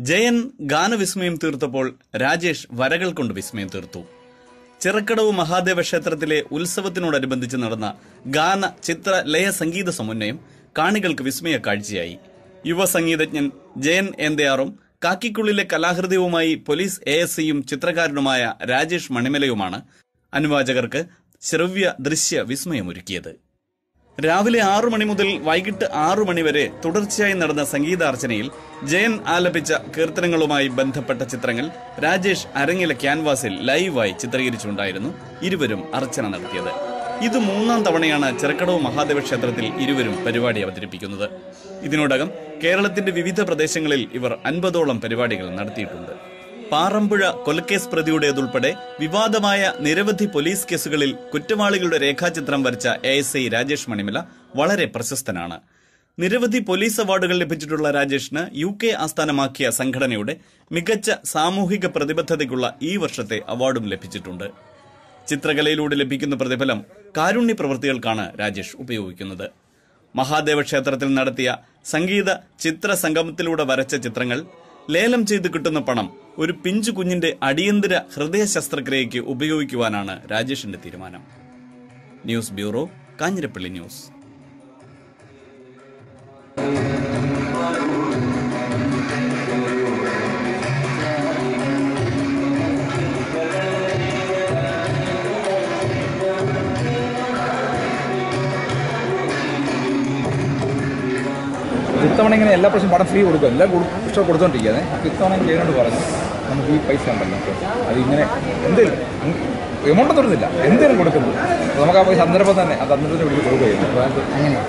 ജയൻ ഗാനവിസ്മയം തീർത്തപ്പോൾ രാജേഷ് വരകൾ കൊണ്ട് വിസ്മയം തീർത്തു. ചിറക്കടവ് മഹാദേവ ക്ഷേത്രത്തിലെ ഉത്സവത്തിനോടനുബന്ധിച്ച് നടന്ന ഗാന ചിത്ര ലയ സംഗീത സമന്വയം കാണികൾക്ക് വിസ്മയ കാഴ്ചയായി. യുവ സംഗീതജ്ഞൻ ജയൻ എന്തയാറും കാക്കിക്കുള്ളിലെ കലാഹൃദയവുമായി പോലീസ് എ എസ് സിയും ചിത്രകാരനുമായ രാജേഷ് മണിമലയുമാണ് അനുവാചകർക്ക് ശ്രവ്യ ദൃശ്യ വിസ്മയമൊരുക്കിയത്. രാവിലെ ആറു മണി മുതൽ വൈകിട്ട് ആറു മണി വരെ തുടർച്ചയായി നടന്ന സംഗീതാർച്ചനയിൽ ജയൻ ആലപിച്ച കീർത്തനങ്ങളുമായി ബന്ധപ്പെട്ട ചിത്രങ്ങൾ രാജേഷ് അരങ്ങിലെ ക്യാൻവാസിൽ ലൈവായി ചിത്രീകരിച്ചുണ്ടായിരുന്നു ഇരുവരും അർച്ചന നടത്തിയത്. ഇത് മൂന്നാം തവണയാണ് ചെറുക്കടവ് മഹാദേവ ക്ഷേത്രത്തിൽ ഇരുവരും പരിപാടി അവതരിപ്പിക്കുന്നത്. ഇതിനോടകം കേരളത്തിന്റെ വിവിധ പ്രദേശങ്ങളിൽ ഇവർ അൻപതോളം പരിപാടികൾ നടത്തിയിട്ടുണ്ട്. പാറമ്പുഴ കൊലക്കേസ് പ്രതിയുടേതുൾപ്പെടെ വിവാദമായ നിരവധി പോലീസ് കേസുകളിൽ കുറ്റവാളികളുടെ രേഖാചിത്രം വരച്ച A S I Rajesh Manimala വളരെ പ്രശസ്തനാണ്. നിരവധി പോലീസ് അവാർഡുകൾ ലഭിച്ചിട്ടുള്ള രാജേഷിന് യു കെ ആസ്ഥാനമാക്കിയ സംഘടനയുടെ മികച്ച സാമൂഹിക പ്രതിബദ്ധതയ്ക്കുള്ള ഈ വർഷത്തെ അവാർഡും ലഭിച്ചിട്ടുണ്ട്. ചിത്രകലയിലൂടെ ലഭിക്കുന്ന പ്രതിഫലം കാരുണ്യ പ്രവൃത്തികൾക്കാണ് രാജേഷ് ഉപയോഗിക്കുന്നത്. മഹാദേവ ക്ഷേത്രത്തിൽ നടത്തിയ സംഗീത ചിത്ര സംഗമത്തിലൂടെ വരച്ച ചിത്രങ്ങൾ ലേലം ചെയ്ത് കിട്ടുന്ന പണം ഒരു പിഞ്ചു കുഞ്ഞിന്റെ അടിയന്തര ഹൃദയ ശസ്ത്രക്രിയയ്ക്ക് ഉപയോഗിക്കുവാനാണ് രാജേഷിന്റെ തീരുമാനം. News bureau Kanjirappally news. ഇത്തവണ ഇങ്ങനെ എല്ലാ പ്രാവശ്യം പടം ഫ്രീ കൊടുക്കും. എല്ലാം ഇഷ്ടം കൊടുത്തോണ്ടിരിക്കുകയാണ് അപ്പോൾ ഇത്തവണ ചെയ്യുന്നുണ്ട് പറഞ്ഞു നമുക്ക് ഈ പൈസ ഉണ്ടല്ലോ. അത് ഇങ്ങനെ എന്തെങ്കിലും എമൗണ്ട് തരുന്നില്ല എന്തെങ്കിലും കൊടുക്കുന്നു. നമുക്ക് ആ പൈസ സന്ദർഭം തന്നെ ആ തന്നതിന് വിളിച്ച് അത് അങ്ങനെ.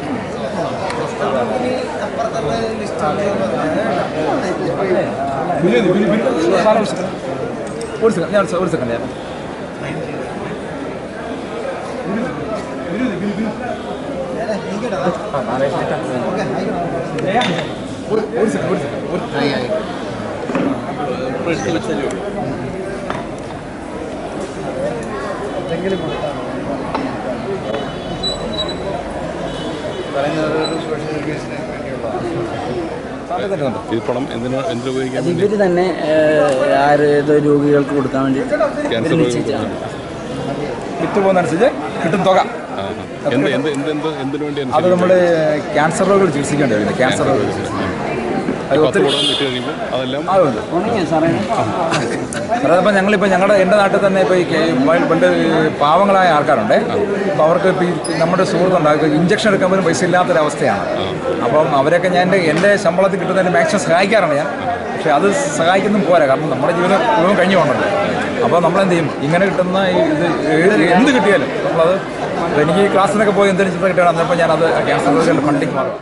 ഒരു സെക്കൻഡ്. ഞാൻ ഒരു സെക്കൻഡ് ഞാൻ ഒരു സെക്കൻഡ് ഒരു സെക്കൻഡ് ഒരു ഉണ്ട് ഈ പണം എന്തിനാ എന്തിനുപയോഗിക്കാൻ ഇവർ തന്നെ ഏഹ്, ആര് ഏതോ രോഗികൾക്ക് കൊടുക്കാൻ വേണ്ടി ക്യാൻസർ ഇവർ രോഗികൾക്ക് നിശ്ചയിച്ചതാണ്. വിറ്റ് പോകുന്നതനുസരിച്ച് കിട്ടും തുക. അത് നമ്മൾ ക്യാൻസർ രോഗികൾ ചികിത്സിക്കേണ്ടി വരുന്നത് ക്യാൻസർ രോഗികൾ സാറേ? സാറേ അപ്പം ഞങ്ങളിപ്പോൾ ഞങ്ങളുടെ എന്റെ നാട്ടിൽ തന്നെ ഇപ്പോൾ ഈ പണ്ട് ഈ പാവങ്ങളായ ആൾക്കാരുണ്ട്. അപ്പോൾ അവർക്ക് ഇപ്പോൾ നമ്മുടെ സുഹൃത്തുണ്ട്. ഇഞ്ചക്ഷൻ എടുക്കാൻ പോലും പൈസ ഇല്ലാത്തൊരവസ്ഥയാണ്. അപ്പം അവരൊക്കെ ഞാൻ എന്റെ എന്റെ ശമ്പളത്തിൽ കിട്ടുന്നതിന്റെ മാക്സിമം സഹായിക്കാറുണ്ട് ഞാൻ. പക്ഷേ അത് സഹായിക്കുന്നതും പോരാ. കാരണം നമ്മുടെ ജീവിതം മുഴുവൻ കഴിഞ്ഞു പോകണല്ലോ അപ്പോൾ നമ്മളെന്ത് ചെയ്യും? ഇങ്ങനെ കിട്ടുന്ന ഈ ഇത് ഏത് എന്ത് കിട്ടിയാലും നമ്മളത് എനിക്ക് ഈ ക്ലാസ്സിനൊക്കെ പോയി എന്തെങ്കിലും ചിത്രം കിട്ടുകയാണ് അന്നപ്പോൾ ഞാനത് ക്യാൻസർ ഫണ്ടിങ് മാറും.